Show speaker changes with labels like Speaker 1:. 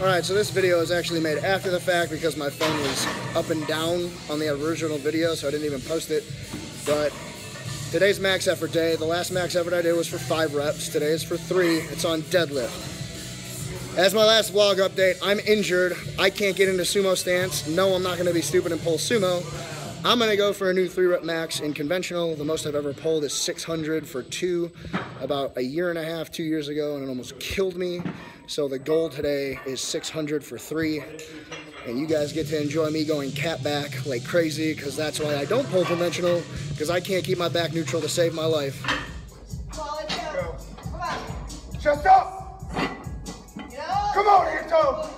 Speaker 1: All right, so this video is actually made after the fact because my phone was up and down on the original video, so I didn't even post it. But today's max effort day, the last max effort I did was for five reps. Today is for three. It's on deadlift. As my last vlog update, I'm injured. I can't get into sumo stance. No, I'm not going to be stupid and pull sumo. I'm going to go for a new three rep max in conventional. The most I've ever pulled is 600 for two about a year and a half, two years ago, and it almost killed me. So the goal today is 600 for three. And you guys get to enjoy me going cat back like crazy because that's why I don't pull conventional because I can't keep my back neutral to save my life.
Speaker 2: Chest up! Come